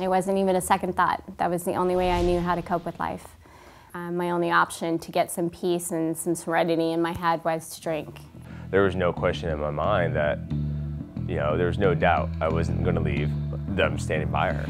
It wasn't even a second thought. That was the only way I knew how to cope with life. Um, my only option to get some peace and some serenity in my head was to drink. There was no question in my mind that, you know, there was no doubt I wasn't going to leave That I'm standing by her.